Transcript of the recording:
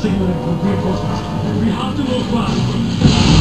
single We have to move fast.